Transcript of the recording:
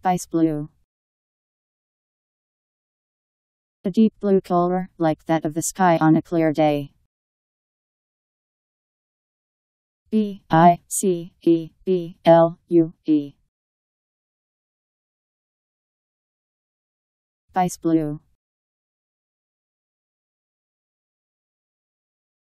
Bice blue. A deep blue color, like that of the sky on a clear day. B I C E B L U E. Bice blue.